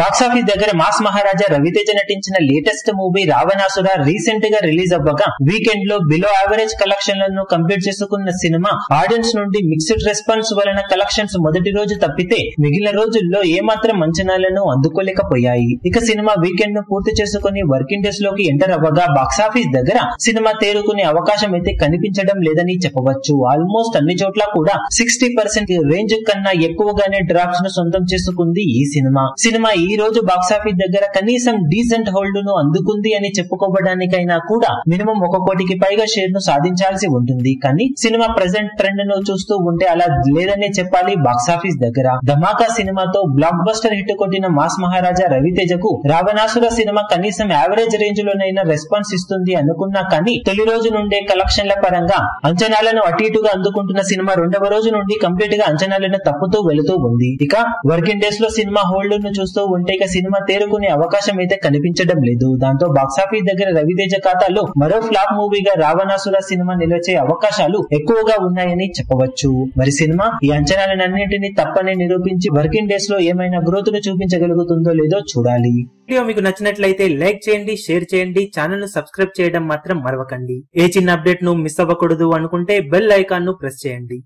Box office దగ్గర mass Maharaja Raviteja నటించిన latest movie Ravanasura రీసెంట్గా రిలీజ్ అవ్వగా వీకెండ్లో బిలో యావరేజ్ కలెక్షన్లను కంప్లీట్ చేసుకున్న సినిమా ఆడియన్స్ నుండి మిక్స్డ్ రెస్పాన్స్ వలన కలెక్షన్స్ మొదటి రోజు తప్పితే మిగిలిన రోజుల్లో ఏమాత్రం అంచనాలను అందుకోలేకపోయాయి. ఇక సినిమా వీకెండ్ను పూర్తి చేసుకుని వర్కింగ్ డేస్లోకి ఎంటర్ అవ్వగా బాక్సాఫీస్ దగ్గర సినిమా తేరుకునే అవకాశం అయితే కనిపించడం లేదని చెప్పవచ్చు. ఆల్మోస్ట్ అన్ని చోట్ల కూడా సిక్స్టీ పర్సెంట్ రేంజ్ కన్నా ఎక్కువగానే డ్రాప్స్ను సొంతం చేసుకుంది ఈ సినిమా. సినిమా ఈ రోజు బాక్సాఫీస్ దగ్గర కనీసం డీసెంట్ హోల్డ్ను అందుకుంది అని చెప్పుకోవడానికైనా కూడా మినిమం ఒక కోటికి పైగా షేర్ను సాధించాల్సి ఉంటుంది. కానీ సినిమా ప్రెసెంట్ ట్రెండ్ను చూస్తూ ఉంటే అలా లేదనే చెప్పాలి బాక్సాఫీస్ దగ్గర. ధమాకా సినిమాతో బ్లాక్ బస్టర్ హిట్ కొట్టిన మాస్ మహారాజా రవితేజకు రావణాసుర సినిమా కనీసం యావరేజ్ రేంజ్ లోనైనా రెస్పాన్స్ ఇస్తుంది అనుకున్నా కానీ తొలి రోజు నుండే కలెక్షన్ల పరంగా అంచనాలను అటు ఇటుగా అందుకుంటున్న సినిమా రెండవ రోజు నుండి కంప్లీట్గా అంచనాలను తప్పుతూ వెళుతూ ఉంది. ఇక వర్కింగ్ డేస్లో సినిమా హోల్డ్ను చూస్తూ ఉంటే ఇక సినిమా తేరుకునే అవకాశం అయితే కనిపించడం లేదు. దాంతో బాక్సాఫీస్ దగ్గర రవితేజ ఖాతాలో మరో ఫ్లాప్ మూవీగా రావణాసుర సినిమా నిలిచే అవకాశాలు ఎక్కువగా ఉన్నాయని చెప్పవచ్చు. మరి సినిమా ఈ అంచనాలన్నింటినీ తప్పని నిరూపించి వర్కింగ్ డేస్లో ఏమైనా గ్రోత్ను చూపించగలుగుతుందో లేదో చూడాలి. వీడియో మీకు నచ్చినట్లయితే లైక్ చేయండి షేర్ చేయండి ఛానల్ను సబ్స్క్రైబ్ చేయడం మాత్రం మరవకండి. ఏ చిన్న అప్డేట్ను మిస్ అవ్వకూడదు అనుకుంటే బెల్ ఐకాన్ను ప్రెస్ చేయండి.